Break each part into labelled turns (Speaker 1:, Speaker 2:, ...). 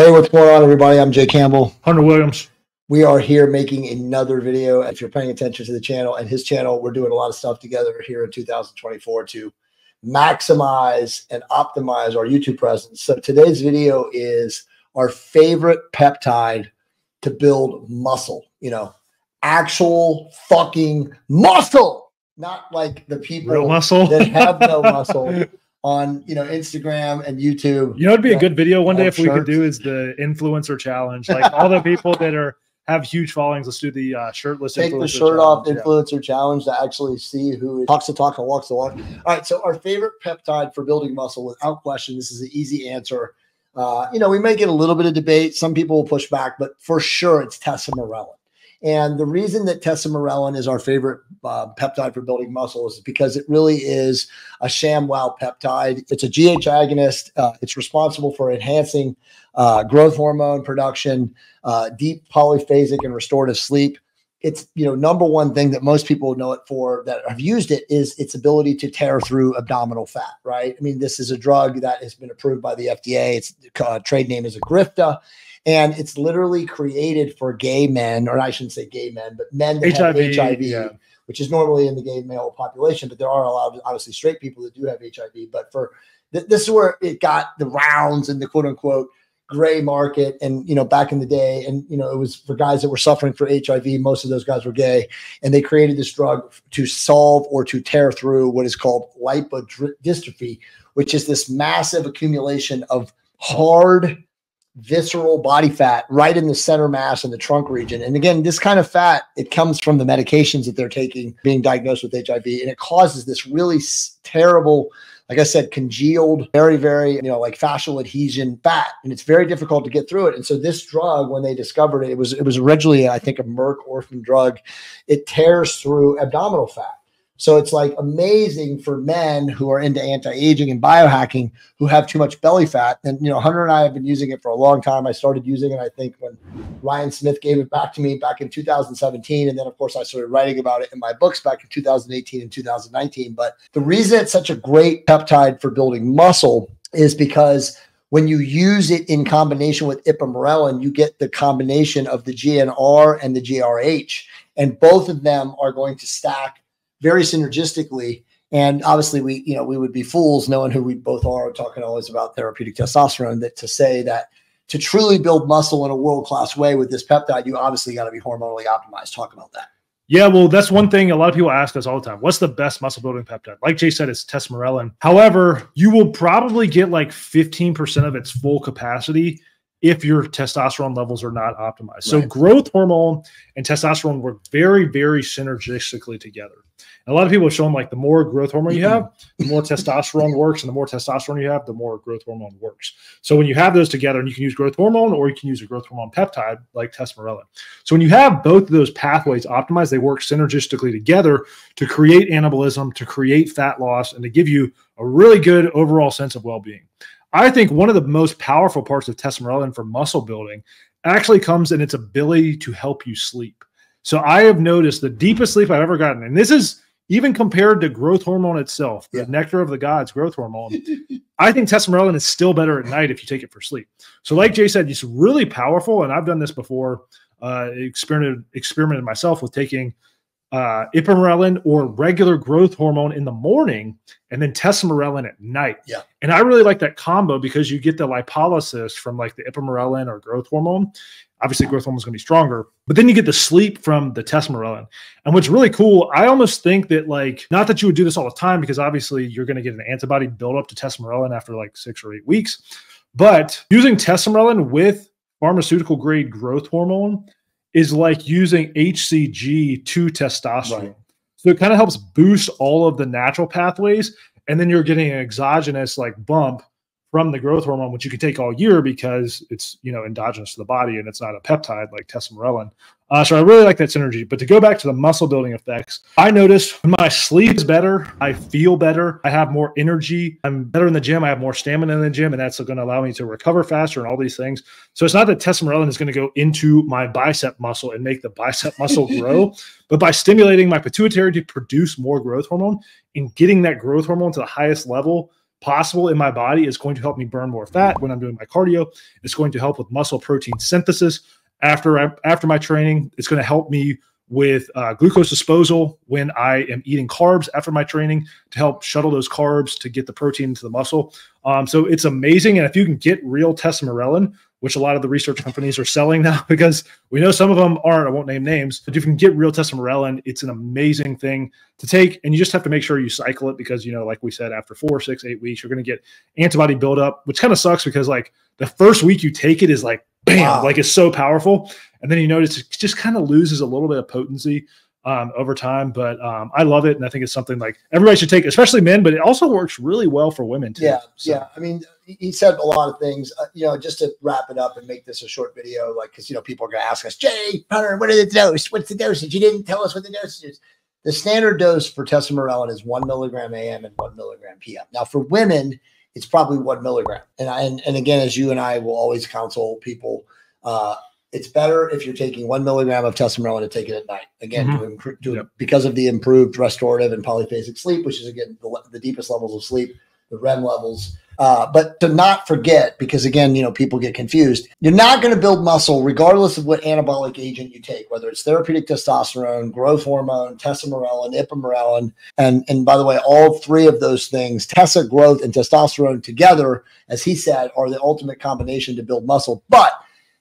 Speaker 1: Hey, what's going on, everybody? I'm Jay Campbell.
Speaker 2: Hunter Williams.
Speaker 1: We are here making another video. If you're paying attention to the channel and his channel, we're doing a lot of stuff together here in 2024 to maximize and optimize our YouTube presence. So today's video is our favorite peptide to build muscle, you know, actual fucking muscle, not like the people
Speaker 2: Real muscle.
Speaker 1: that have no muscle on, you know, Instagram and YouTube.
Speaker 2: You know, it'd be a good video one day if we could do is the influencer challenge. Like all the people that are have huge followings. Let's do the uh, shirtless.
Speaker 1: take the shirt off
Speaker 2: challenge. Yeah.
Speaker 1: influencer challenge to actually see who talks the talk and walks the walk. All right, so our favorite peptide for building muscle, without question, this is an easy answer. Uh, you know, we may get a little bit of debate. Some people will push back, but for sure, it's Tessa tesamorelin. And the reason that tesamorelin is our favorite uh, peptide for building muscle is because it really is a ShamWow peptide. It's a GH agonist. Uh, it's responsible for enhancing uh, growth hormone production, uh, deep polyphasic and restorative sleep. It's you know number one thing that most people know it for that have used it is its ability to tear through abdominal fat. Right? I mean, this is a drug that has been approved by the FDA. Its uh, trade name is Egrifta. And it's literally created for gay men, or I shouldn't say gay men, but men that
Speaker 2: HIV,
Speaker 1: have HIV,
Speaker 2: yeah.
Speaker 1: which is normally in the gay male population. But there are a lot of obviously straight people that do have HIV. But for th- this is where it got the rounds and the quote unquote gray market. And you know, back in the day, and you know, it was for guys that were suffering for HIV. Most of those guys were gay, and they created this drug to solve or to tear through what is called lipodystrophy, which is this massive accumulation of hard visceral body fat right in the center mass in the trunk region. And again, this kind of fat, it comes from the medications that they're taking, being diagnosed with HIV, and it causes this really terrible, like I said, congealed, very, very, you know, like fascial adhesion fat, and it's very difficult to get through it. And so this drug, when they discovered it, it was it was originally, I think, a Merck orphan drug. It tears through abdominal fat. So it's like amazing for men who are into anti-aging and biohacking who have too much belly fat. And you know, Hunter and I have been using it for a long time. I started using it, I think, when Ryan Smith gave it back to me back in 2017. And then of course I started writing about it in my books back in 2018 and 2019. But the reason it's such a great peptide for building muscle is because when you use it in combination with ipamorelin, you get the combination of the GNR and the GRH. And both of them are going to stack very synergistically. And obviously, we you know we would be fools knowing who we both are, talking always about therapeutic testosterone, that to say that to truly build muscle in a world class way with this peptide, you obviously got to be hormonally optimized. Talk about that.
Speaker 2: Yeah, well, that's one thing a lot of people ask us all the time. What's the best muscle building peptide? Like Jay said, it's tesamorelin. However, you will probably get like 15% of its full capacity if your testosterone levels are not optimized. So growth hormone and testosterone work very, very synergistically together. A lot of people have shown like the more growth hormone you have, mm-hmm. the more testosterone works, and the more testosterone you have, the more growth hormone works. So when you have those together, and you can use growth hormone or you can use a growth hormone peptide like tesamorelin. So when you have both of those pathways optimized, they work synergistically together to create anabolism, to create fat loss, and to give you a really good overall sense of well-being. I think one of the most powerful parts of tesamorelin for muscle building actually comes in its ability to help you sleep. So I have noticed the deepest sleep I've ever gotten, and this is even compared to growth hormone itself, the
Speaker 1: Yeah.
Speaker 2: nectar of the gods, growth hormone. I think tesamorelin is still better at night if you take it for sleep. So, like Jay said, it's really powerful, and I've done this before. Uh, experimented experimented myself with taking uh, ipamorelin or regular growth hormone in the morning, and then tesamorelin at night.
Speaker 1: Yeah.
Speaker 2: and I really like that combo because you get the lipolysis from like the ipamorelin or growth hormone. Obviously, growth hormone is going to be stronger, but then you get the sleep from the tesamorelin. And what's really cool, I almost think that like not that you would do this all the time because obviously you're going to get an antibody buildup to tesamorelin after like six or eight weeks, but using tesamorelin with pharmaceutical grade growth hormone is like using HCG to testosterone.
Speaker 1: Right.
Speaker 2: So it kind of helps boost all of the natural pathways, and then you're getting an exogenous like bump from the growth hormone, which you can take all year because it's you know endogenous to the body and it's not a peptide like tesamorelin. Uh, so I really like that synergy. But to go back to the muscle building effects, I notice my sleep is better, I feel better, I have more energy, I'm better in the gym, I have more stamina in the gym, and that's going to allow me to recover faster and all these things. So it's not that tesamorelin is going to go into my bicep muscle and make the bicep muscle grow, but by stimulating my pituitary to produce more growth hormone and getting that growth hormone to the highest level possible in my body. is going to help me burn more fat when I'm doing my cardio. It's going to help with muscle protein synthesis after I, after my training. It's going to help me with uh, glucose disposal when I am eating carbs after my training to help shuttle those carbs to get the protein into the muscle. Um, so it's amazing. And if you can get real tesamorelin, which a lot of the research companies are selling now because we know some of them aren't. I won't name names, but if you can get real tesamorelin, it's an amazing thing to take. And you just have to make sure you cycle it because, you know, like we said, after four, six, eight weeks, you're going to get antibody buildup, which kind of sucks because like the first week you take it is like, bam, wow. like it's so powerful. And then you notice it just kind of loses a little bit of potency um, over time. But um, I love it, and I think it's something like everybody should take, especially men. But it also works really well for women too.
Speaker 1: Yeah, so. yeah. I mean, he said a lot of things. Uh, you know, just to wrap it up and make this a short video, like because you know people are going to ask us, Jay Hunter, what are the dose? What's the dosage? You didn't tell us what the dosage is. The standard dose for tesamorelin is one milligram AM and one milligram PM. Now, for women, it's probably one milligram. And I, and, and again, as you and I will always counsel people, uh, it's better if you're taking one milligram of tesamorelin to take it at night. Again, mm-hmm. to improve, to, yep. because of the improved restorative and polyphasic sleep, which is again the, the deepest levels of sleep, the REM levels. Uh, but to not forget, because again, you know, people get confused. You're not going to build muscle regardless of what anabolic agent you take, whether it's therapeutic testosterone, growth hormone, tesamorelin, ipamorelin, and and by the way, all three of those things, tessa, growth, and testosterone together, as he said, are the ultimate combination to build muscle. But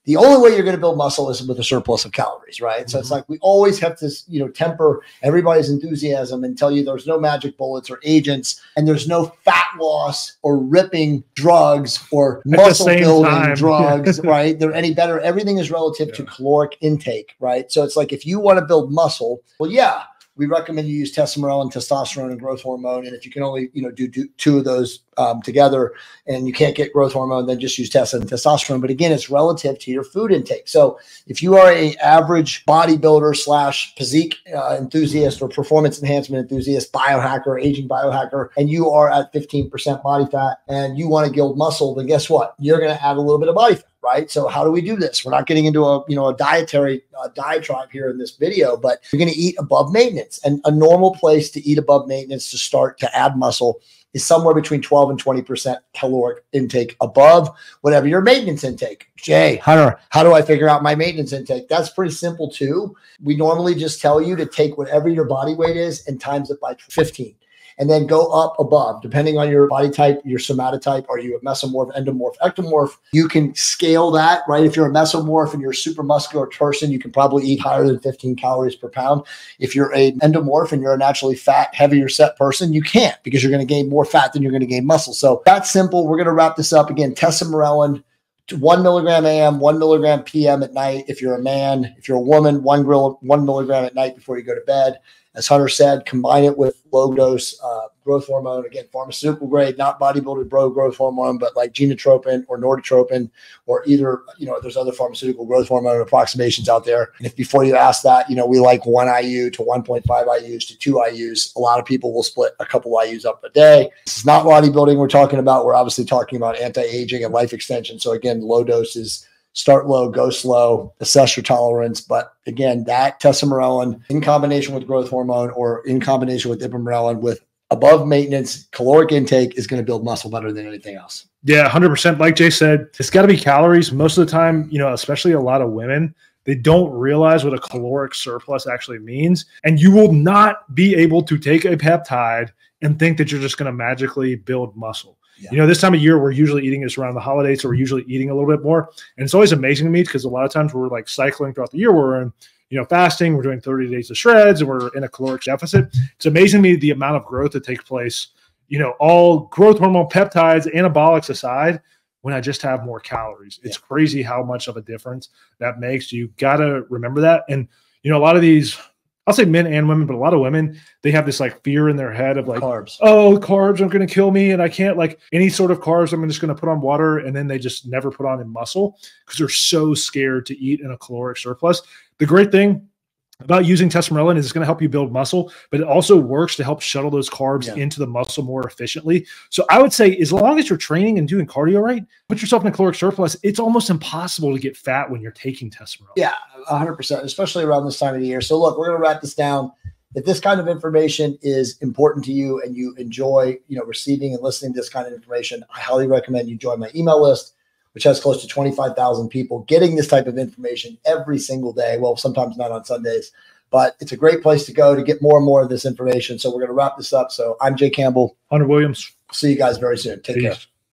Speaker 1: the only way you're going to build muscle is with a surplus of calories, right? Mm-hmm. So it's mm-hmm. like we always have to, you know, temper everybody's enthusiasm and tell you there's no magic bullets or agents, and there's no fat loss or ripping drugs or muscle building drugs, right? They're any better. Everything is relative yeah. to caloric intake, right? So it's like if you want to build muscle, well, yeah, we recommend you use tesamorelin, testosterone, and growth hormone. And if you can only, you know, do, do two of those um, together, and you can't get growth hormone, then just use test and testosterone. But again, it's relative to your food intake. So if you are a average bodybuilder slash physique uh, enthusiast or performance enhancement enthusiast, biohacker, aging biohacker, and you are at 15% body fat, and you want to build muscle, then guess what? You're going to add a little bit of body fat right? So how do we do this? We're not getting into a you know a dietary uh, diatribe here in this video, but you're going to eat above maintenance, and a normal place to eat above maintenance to start to add muscle is somewhere between 12 and 20 percent caloric intake above whatever your maintenance intake. Jay Hunter, how do I figure out my maintenance intake? That's pretty simple too. We normally just tell you to take whatever your body weight is and times it by 15 and then go up above, depending on your body type, your somatotype. Are you a mesomorph, endomorph, ectomorph? You can scale that, right? If you're a mesomorph and you're a super muscular person, you can probably eat higher than 15 calories per pound. If you're a endomorph and you're a naturally fat, heavier set person, you can't because you're going to gain more fat than you're going to gain muscle. So that's simple. We're going to wrap this up again. Tessa Tesamorelin, one milligram AM, one milligram PM at night. If you're a man, if you're a woman, one grill, one milligram at night before you go to bed as Hunter said, combine it with low dose uh, growth hormone. Again, pharmaceutical grade, not bodybuilder bro growth hormone, but like genotropin or norditropin, or either, you know, there's other pharmaceutical growth hormone approximations out there. And if before you ask that, you know, we like one IU to 1.5 IUs to two IUs. A lot of people will split a couple IUs up a day. This is not bodybuilding we're talking about. We're obviously talking about anti aging and life extension. So, again, low doses start low, go slow, assess your tolerance. But again, that tesamorelin in combination with growth hormone or in combination with ipamorelin with above maintenance caloric intake is going to build muscle better than anything else.
Speaker 2: Yeah, 100%. Like Jay said, it's got to be calories. Most of the time, you know, especially a lot of women, they don't realize what a caloric surplus actually means. And you will not be able to take a peptide and think that you're just going to magically build muscle. Yeah. You know, this time of year, we're usually eating this around the holidays, so we're usually eating a little bit more. And it's always amazing to me because a lot of times we're like cycling throughout the year. We're in, you know, fasting, we're doing 30 days of shreds, and we're in a caloric deficit. It's amazing to me the amount of growth that takes place, you know, all growth hormone peptides, anabolics aside, when I just have more calories. It's yeah. crazy how much of a difference that makes. You got to remember that. And, you know, a lot of these I'll say men and women, but a lot of women, they have this like fear in their head of like
Speaker 1: carbs.
Speaker 2: Oh, carbs are going to kill me, and I can't like any sort of carbs. I'm just going to put on water, and then they just never put on in muscle because they're so scared to eat in a caloric surplus. The great thing about using tesamorelin is it's going to help you build muscle, but it also works to help shuttle those carbs yeah. into the muscle more efficiently. So I would say, as long as you're training and doing cardio right, put yourself in a caloric surplus. It's almost impossible to get fat when you're taking tesamorelin.
Speaker 1: Yeah, 100%, especially around this time of the year. So look, we're going to wrap this down. if this kind of information is important to you and you enjoy, you know, receiving and listening to this kind of information, I highly recommend you join my email list, which has close to 25,000 people getting this type of information every single day. Well, sometimes not on Sundays, but it's a great place to go to get more and more of this information. So we're going to wrap this up. So I'm Jay Campbell.
Speaker 2: Hunter Williams.
Speaker 1: See you guys very soon. Take
Speaker 2: Peace.
Speaker 1: care.